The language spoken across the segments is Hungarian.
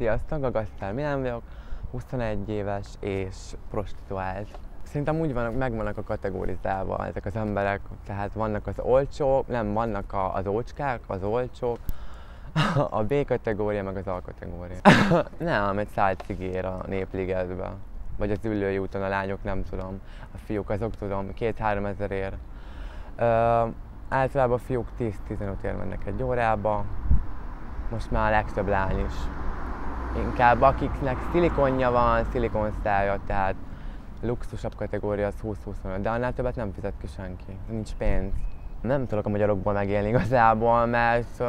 Sziasztok, Gagasztál Milán vagyok, 21 éves és prostituált. Szerintem úgy vannak, megvannak a kategorizálva ezek az emberek, tehát vannak az olcsók, nem, vannak a, az ócskák, az olcsók, a B kategória, meg az A kategória. nem, egy száll cigér a népligetbe. Vagy az ülői úton a lányok, nem tudom. A fiúk, azok tudom, két-három ezerért. Ö, általában a fiúk 10-15 ér mennek egy órába. Most már a legtöbb lány is. Inkább akiknek szilikonja van, szilikonszája, tehát luxusabb kategória az 20-25, de annál többet nem fizet ki senki. Nincs pénz. Nem tudok a magyarokból megélni igazából, mert uh,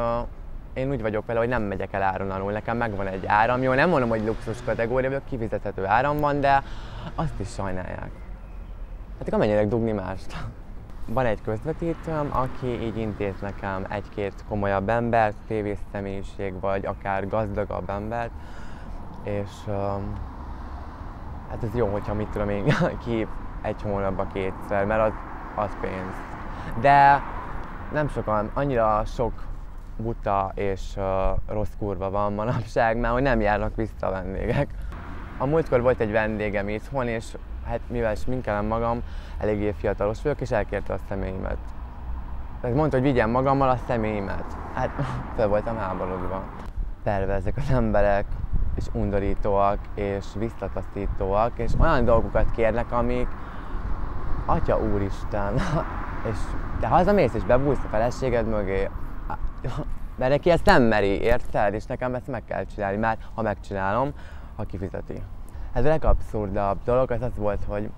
én úgy vagyok vele, hogy nem megyek el áron alul. Nekem megvan egy áram. Jó, nem mondom, hogy luxus kategória, vagy kifizethető áram van, de azt is sajnálják. Hát akkor menjenek dugni mást. Van egy közvetítőm, aki így intéz nekem egy-két komolyabb embert, tévés személyiség, vagy akár gazdagabb embert, és um, hát ez jó, hogyha mit tudom én, ki egy hónapba kétszer, mert az, az pénz. De nem sokan, annyira sok buta és uh, rossz kurva van manapság, mert hogy nem járnak vissza a vendégek. A múltkor volt egy vendégem itthon, és hát mivel sminkelem magam, eléggé fiatalos vagyok, és elkérte a személyimet. Tehát mondta, hogy vigyem magammal a személyimet. Hát fel voltam háborodva. Pervezek az emberek, és undorítóak, és visszataszítóak, és olyan dolgokat kérnek, amik Atya Úristen, és te hazamész és bebújsz a feleséged mögé, mert neki ezt nem meri, érted? És nekem ezt meg kell csinálni, mert ha megcsinálom, ha kifizeti. Ez a legabszurdabb dolog az az volt, hogy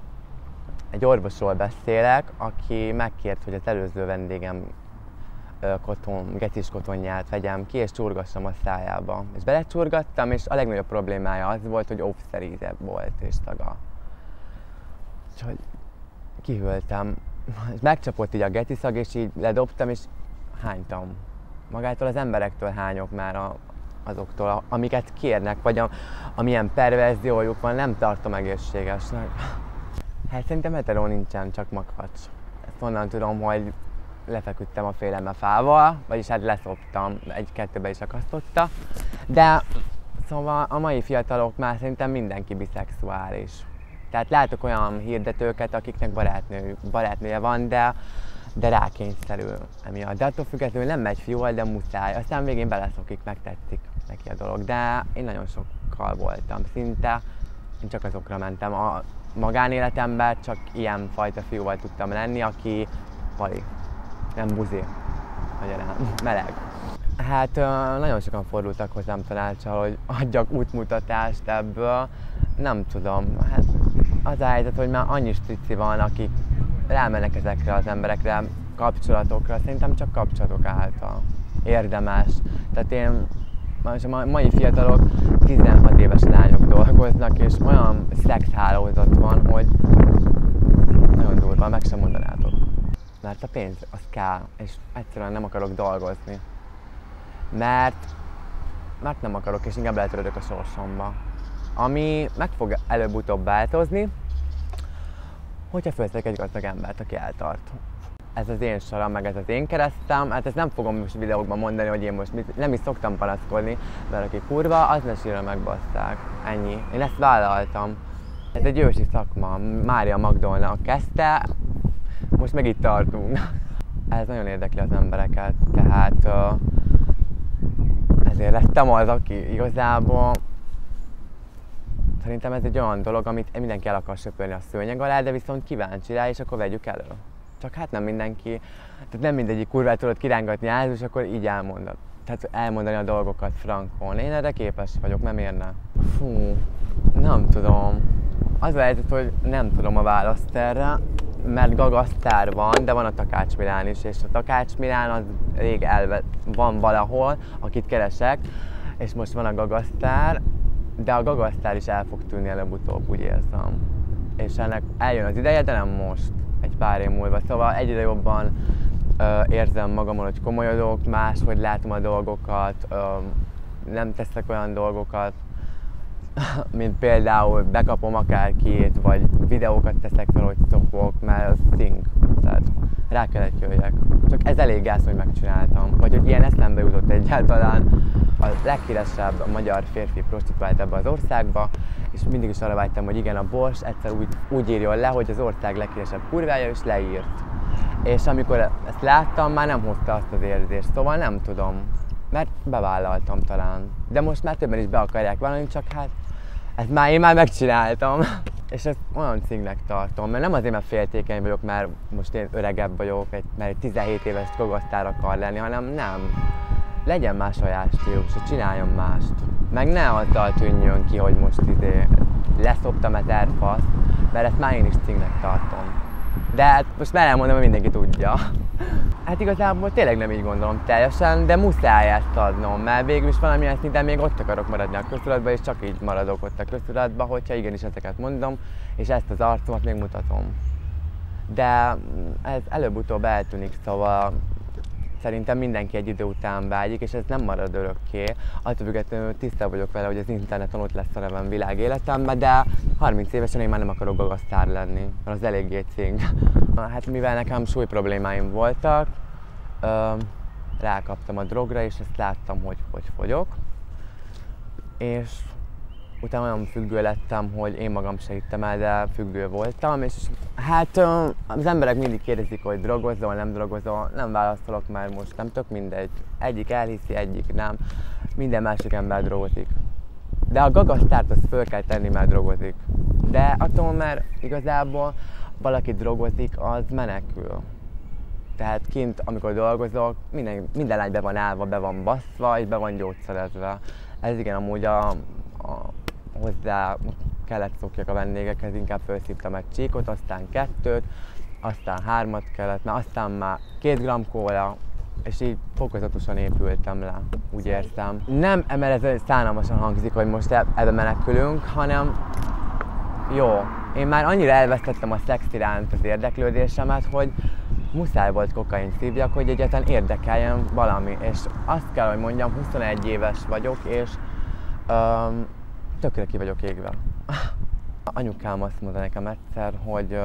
egy orvosról beszélek, aki megkért, hogy az előző vendégem koton, getis kotonját vegyem ki, és csurgassam a szájába. És belecsurgattam, és a legnagyobb problémája az volt, hogy óvszerízebb volt, és szaga. Úgyhogy kihűltem. Megcsapott így a getiszag, és így ledobtam, és hánytam. Magától az emberektől hányok már a, azoktól, amiket kérnek, vagy a, amilyen perverziójuk van, nem tartom egészségesnek. Hát szerintem heteró nincsen, csak makacs. Ezt onnan tudom, hogy lefeküdtem a félem a fával, vagyis hát leszoptam, egy-kettőbe is akasztotta. De szóval a mai fiatalok már szerintem mindenki biszexuális. Tehát látok olyan hirdetőket, akiknek barátnő, barátnője van, de, de rákényszerül emiatt. De attól függetlenül nem megy fiúval, de muszáj. Aztán végén beleszokik, megtetszik neki a dolog. De én nagyon sokkal voltam, szinte én csak azokra mentem. A magánéletemben csak ilyen fajta fiúval tudtam lenni, aki pali nem buzi, magyarán, meleg. Hát nagyon sokan fordultak hozzám tanácsal, hogy adjak útmutatást ebből. Nem tudom, hát az a helyzet, hogy már annyi strici van, akik rámennek ezekre az emberekre, kapcsolatokra, szerintem csak kapcsolatok által. Érdemes. Tehát én, a mai fiatalok 16 éves lányok dolgoznak, és olyan szexhálózat van, hogy nagyon durva, meg sem mondanátok mert a pénz az kell, és egyszerűen nem akarok dolgozni. Mert, mert nem akarok, és inkább letörődök a sorsomba. Ami meg fog előbb-utóbb változni, hogyha felszedek egy gazdag embert, aki eltart. Ez az én soram, meg ez az én keresztem, hát ezt nem fogom most videókban mondani, hogy én most mit, nem is szoktam panaszkodni, mert aki kurva, az ne sírja megbasszák. Ennyi. Én ezt vállaltam. Ez egy ősi szakma. Mária Magdolna kezdte, most meg itt tartunk. Ez nagyon érdekli az embereket, tehát ezért lettem az, aki igazából szerintem ez egy olyan dolog, amit mindenki el akar söpörni a szőnyeg alá, de viszont kíváncsi rá, és akkor vegyük elő. Csak hát nem mindenki, tehát nem mindegyik kurvát tudod kirángatni át, és akkor így elmondod. Tehát elmondani a dolgokat frankon. Én erre képes vagyok, nem érne. Fú, nem tudom. Az helyzet, hogy nem tudom a választ erre mert Gagasztár van, de van a Takács Milán is, és a Takács Milán az rég elve van valahol, akit keresek, és most van a Gagasztár, de a Gagasztár is el fog tűnni előbb-utóbb, úgy érzem. És ennek eljön az ideje, de nem most, pár év múlva. Szóval egyre jobban ö, érzem magamon, hogy komolyodok, máshogy látom a dolgokat, ö, nem teszek olyan dolgokat, mint például bekapom akárkit, vagy videókat teszek fel, hogy szopok, mert az szink. Tehát rá kellett jöjjek. Csak ez elég gáz, hogy megcsináltam. Vagy hogy ilyen eszembe jutott egyáltalán. A leghíresebb magyar férfi prostituált ebbe az országba, és mindig is arra vágytam, hogy igen, a Bors egyszer úgy, úgy írjon le, hogy az ország leghíresebb kurvája, és leírt. És amikor ezt láttam, már nem hozta azt az érzést, szóval nem tudom, mert bevállaltam talán. De most már többen is be akarják vállalni, csak hát ezt már én már megcsináltam. És ezt olyan cingnek tartom, mert nem azért, mert féltékeny vagyok, mert most én öregebb vagyok, mert egy 17 éves drogasztár akar lenni, hanem nem. Legyen más saját stílus, és csináljon mást. Meg ne azzal tűnjön ki, hogy most izé leszoptam ezer fasz, mert ezt már én is cingnek tartom. De hát most már elmondom, hogy mindenki tudja. Hát igazából tényleg nem így gondolom teljesen, de muszáj ezt adnom, mert végül is valamilyen szinten még ott akarok maradni a köztudatban, és csak így maradok ott a köztudatban, hogyha igenis ezeket mondom, és ezt az arcomat még mutatom. De ez előbb-utóbb eltűnik, szóval szerintem mindenki egy idő után vágyik, és ez nem marad örökké. Attól függetlenül tiszta vagyok vele, hogy az interneten ott lesz a nevem világéletemben, de 30 évesen én már nem akarok gagasztár lenni, mert az eléggé cing. Hát mivel nekem súly problémáim voltak, rákaptam a drogra, és ezt láttam, hogy hogy fogyok. És utána olyan függő lettem, hogy én magam se el, de függő voltam, és hát az emberek mindig kérdezik, hogy drogozol, nem drogozol, nem válaszolok már most, nem tök mindegy. Egyik elhiszi, egyik nem, minden másik ember drogozik. De a gagasztárt azt föl kell tenni, mert drogozik. De attól, mert igazából valaki drogozik, az menekül. Tehát kint, amikor dolgozok, minden, minden lány be van állva, be van baszva, és be van gyógyszerezve. Ez igen, amúgy a, a hozzá kellett szokjak a vendégekhez, inkább felszívtam egy csíkot, aztán kettőt, aztán hármat kellett, mert aztán már két gram kóla, és így fokozatosan épültem le, úgy értem. Nem mert ez szánalmasan hangzik, hogy most ebbe menekülünk, hanem jó, én már annyira elvesztettem a szex iránt az érdeklődésemet, hogy muszáj volt kokain szívjak, hogy egyáltalán érdekeljen valami. És azt kell, hogy mondjam, 21 éves vagyok, és um, tökre ki vagyok égve. Anyukám azt mondta nekem egyszer, hogy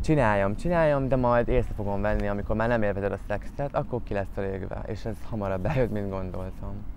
csináljam, csináljam, de majd észre fogom venni, amikor már nem élvezed a szexet, akkor ki lesz égve. És ez hamarabb bejött, mint gondoltam.